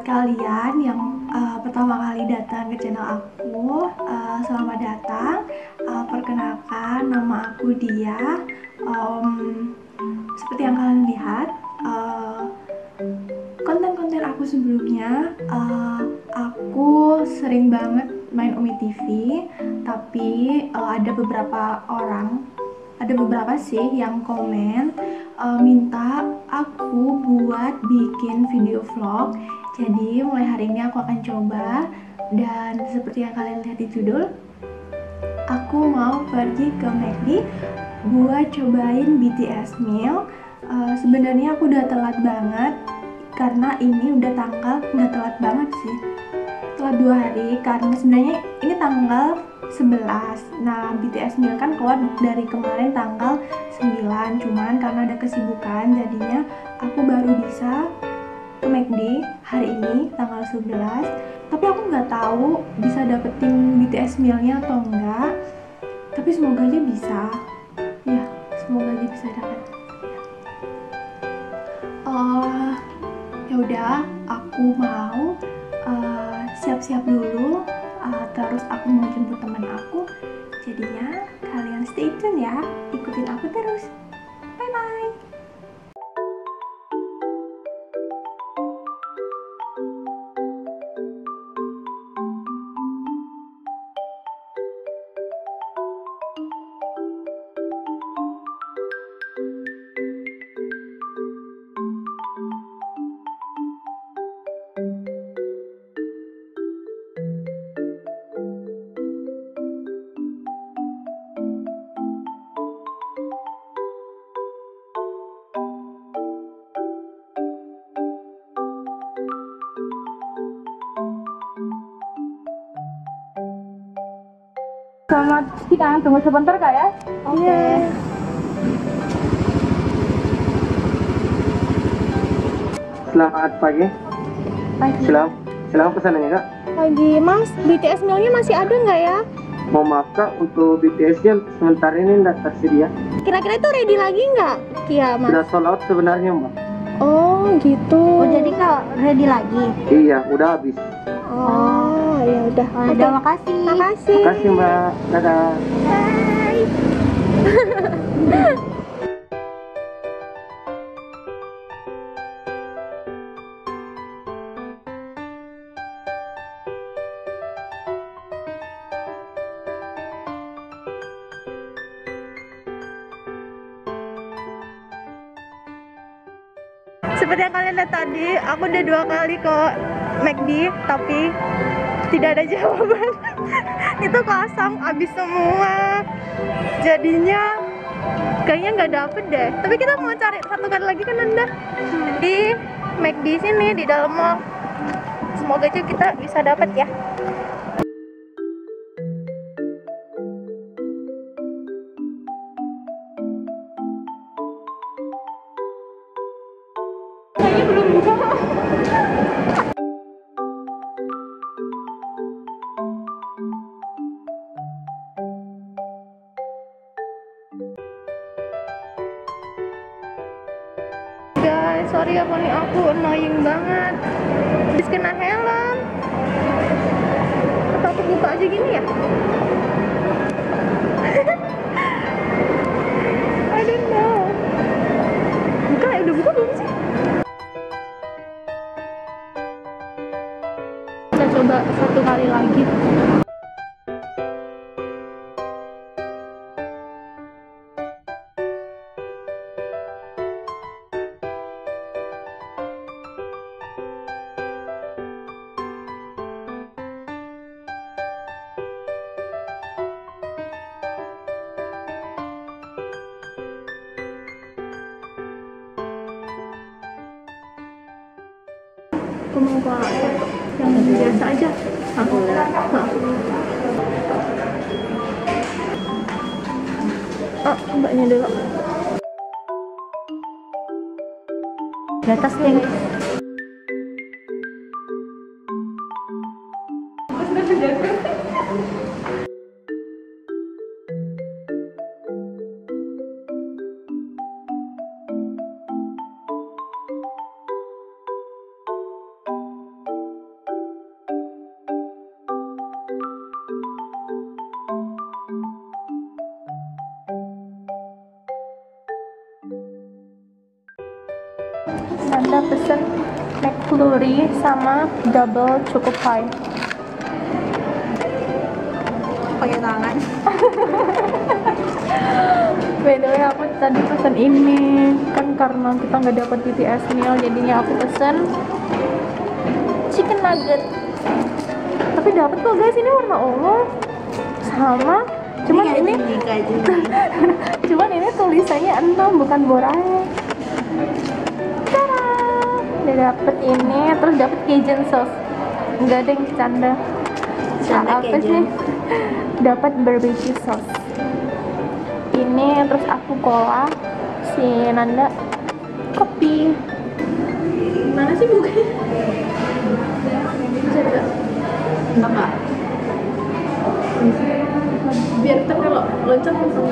buat kalian yang uh, pertama kali datang ke channel aku, uh, selamat datang. Uh, perkenalkan, nama aku Dia. Um, seperti yang kalian lihat, konten-konten uh, aku sebelumnya, uh, aku sering banget main Umi TV, tapi uh, ada beberapa orang, ada beberapa sih yang komen uh, minta aku buat bikin video vlog jadi mulai hari ini aku akan coba. Dan seperti yang kalian lihat di judul aku mau pergi ke McD buat cobain BTS meal. Uh, sebenarnya aku udah telat banget karena ini udah tanggal nggak telat banget sih. Telat dua hari karena sebenarnya ini tanggal 11 nah BTS Meal kan keluar dari kemarin tanggal 9 cuman karena ada kesibukan jadinya aku baru bisa ke McD hari ini tanggal 11 tapi aku nggak tahu bisa dapetin BTS mealnya atau enggak tapi semoga aja bisa. Ya semoga aja bisa dapet uh, ya udah aku mau eh, siap-siap uh, dulu. Uh, terus aku mau jemput teman aku. Jadinya kalian stay tune ya. Ikutin aku terus Selamat siang, tunggu sebentar kak ya. Oke. Okay. Yeah. Selamat pagi. Pagi. Silang, silang pesanannya kak. Pagi mas, BTS mealnya masih ada nggak ya? Mau maaf kak, untuk BTS-nya sementara ini tidak tersedia. Kira-kira itu ready lagi nggak, Kia mas? Sudah sold out sebenarnya mbak. Oh gitu. Oh jadi kak ready lagi? Iya, udah habis. Oh, ya udah. Oh, udah, makasih. Makasih. Makasih Mbak. Dadah. Bye. Seperti yang kalian lihat tadi, aku udah dua kali ke McD, tapi tidak ada jawaban. Itu kosong, habis semua. Jadinya kayaknya nggak dapet deh. Tapi kita mau cari satu kali lagi kan Anda di McD sini di dalam mall. Semoga aja kita bisa dapat ya. Sorry ya poni. Aku annoying banget. Habis kena helm. Atau aku buka aja gini ya? Coba satu kali lagi aku mau bawa yang biasa aja aku oh mbaknya dulu. Di atas deh guys McFlurry sama double choco pie. Pakai tangan. By the way, aku tadi pesen ini kan karena kita nggak dapat BTS meal, jadinya aku pesen chicken nugget. Tapi dapat kok guys, ini warna ungu sama cuman ini cuman ini tulisannya 6 bukan borai. Udah dapet ini, terus dapet Cajun sauce. Enggak yang canda. Canda apa Cajun. sih? dapat barbecue sauce. Ini terus aku cola, si Nanda kopi. Mana sih bukannya? Apa? Biar ntar kalau loncat langsung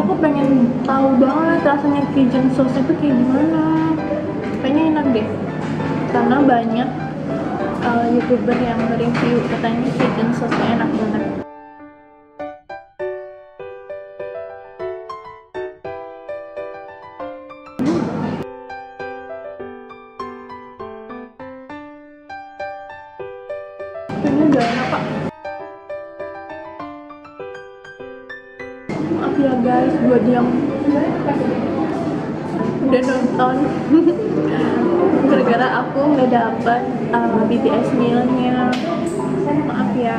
aku pengen tahu banget rasanya Cajun sauce itu kayak gimana. Kayaknya enak deh. Karena banyak uh, youtuber yang mereview katanya Cajun sauce enak banget. Maaf ya guys buat yang udah nonton. Gara-gara aku nggak dapet uh, BTS mealnya. Maaf ya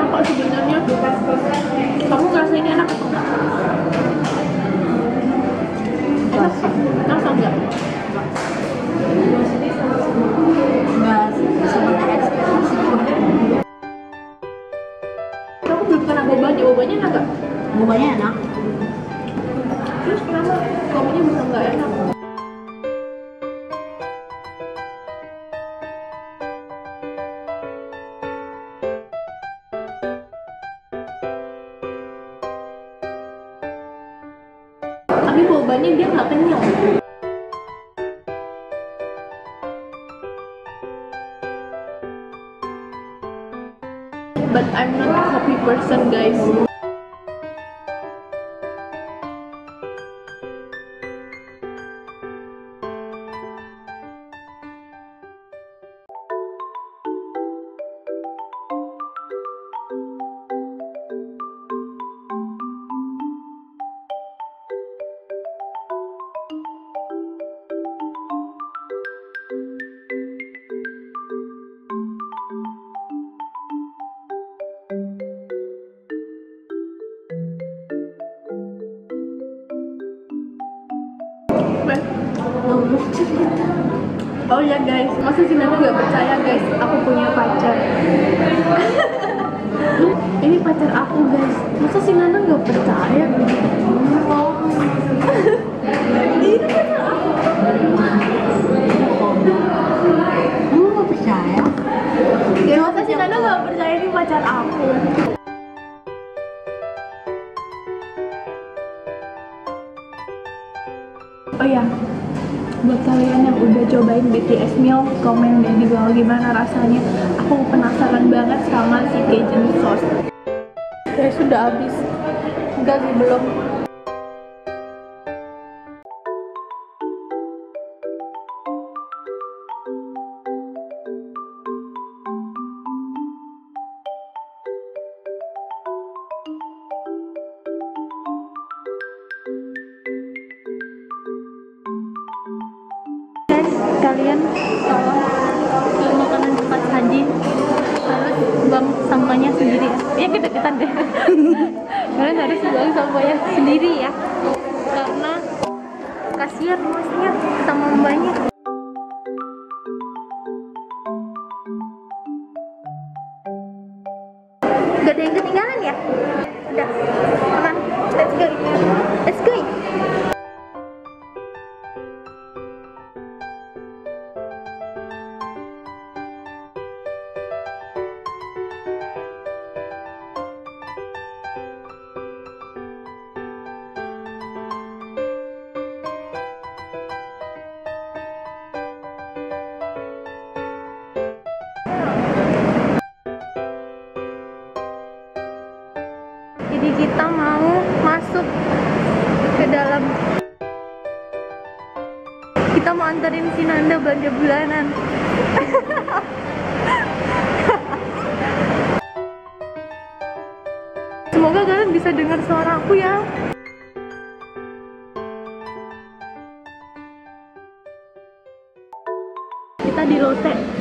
enak kok sebenarnya kamu ngerasa ini enak atau enggak? enak rasa enggak? Aku belum pernah bobanya bobanya enak gak? Bumbunya enak. terus kenapa kamunya bisa nggak enak? happy person guys. Oh ya guys, masa si Nana nggak percaya guys, aku punya pacar. Ini pacar aku guys, masa si Nana nggak percaya? Oh. Ini pacar aku. Kamu nggak percaya? Ya masa si Nana nggak percaya ini pacar aku? Oh ya, buat kalian yang udah cobain BTS meal, komen deh di bawah gimana rasanya. Aku penasaran banget sama si Cajun sauce. Ya sudah habis. Enggak sih belum. Kalian kalau kalau makanan cepat saji harus buang sampahnya sendiri ya ya kita kita deh kalian harus buang sampahnya sendiri ya karena kasihan masnya sama mbaknya Gak ada yang ketinggalan ya? Udah, aman. Let's go. Kita mau masuk ke dalam. Kita mau anterin si Nanda belanja bulanan. Semoga kalian bisa dengar suara aku ya. Kita di Lotte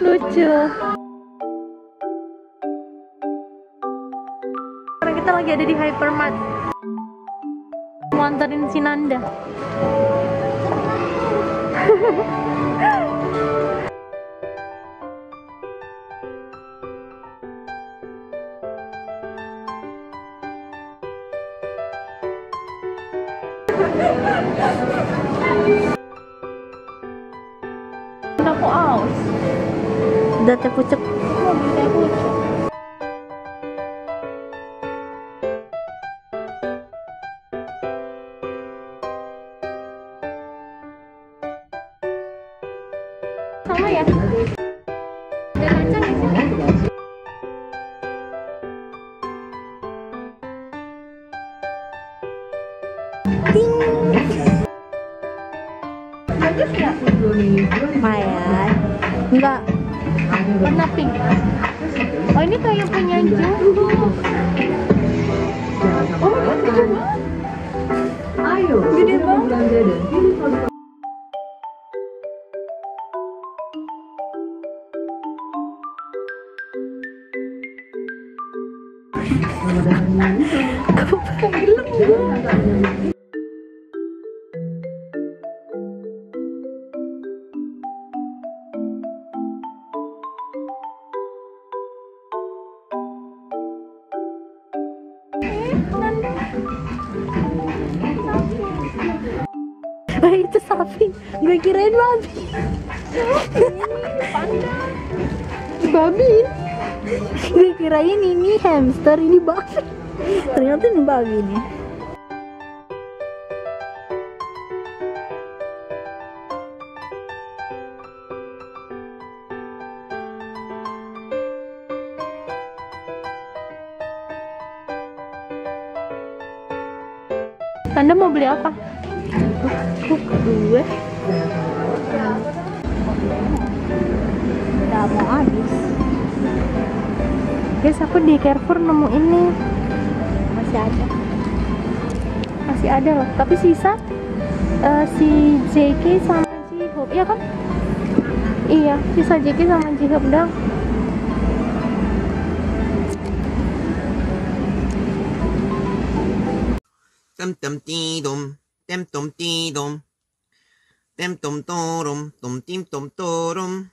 lucu. Sekarang kita lagi ada di hypermart. Mau anterin si Nanda. Aku aus udah teh pucuk sama ya? Ada kacang di sini? Ya lumayan. Enggak warna pink? Oh ini kayak punya Jumbo oh gede banget. Ayo, Gede banget. Sapi gue kirain babi. Babi. Gue kirain ini hamster ini babi. Ternyata ini babi nih. Anda mau beli apa? gue. Nggak mau habis. Guys aku di Carrefour nemu ini. Masih ada. Masih ada loh. Tapi sisa uh, si JK sama Jihub iya kan? Iya sisa JK sama Jihub dong Tum tum tidum, tum tum tidum. Tem tom torum, tom tim tom torum.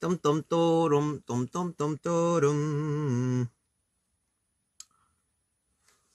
Tom tom torum, tom tom tom torum.